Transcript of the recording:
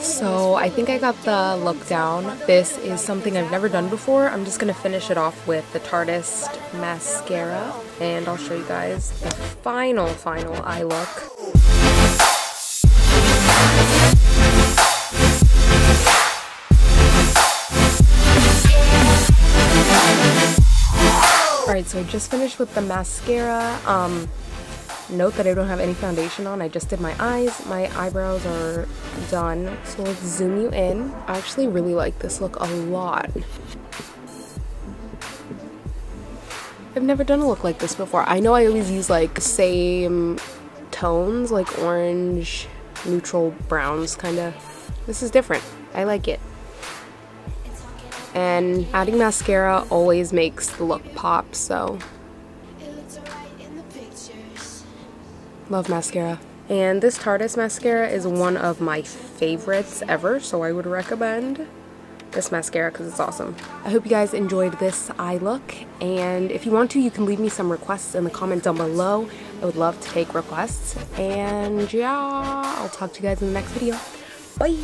So I think I got the look down. This is something I've never done before. I'm just gonna finish it off with the Tarteist mascara and I'll show you guys the final, final eye look. Alright, so I just finished with the mascara. Um, note that I don't have any foundation on. I just did my eyes. My eyebrows are done. So let's zoom you in. I actually really like this look a lot. I've never done a look like this before. I know I always use like same tones, like orange, neutral browns kind of. This is different. I like it. And adding mascara always makes the look pop, so Love mascara. And this Tarteist mascara is one of my favorites ever, so I would recommend this mascara because it's awesome. I hope you guys enjoyed this eye look, and if you want to, you can leave me some requests in the comment down below. I would love to take requests, and yeah, I'll talk to you guys in the next video. Bye!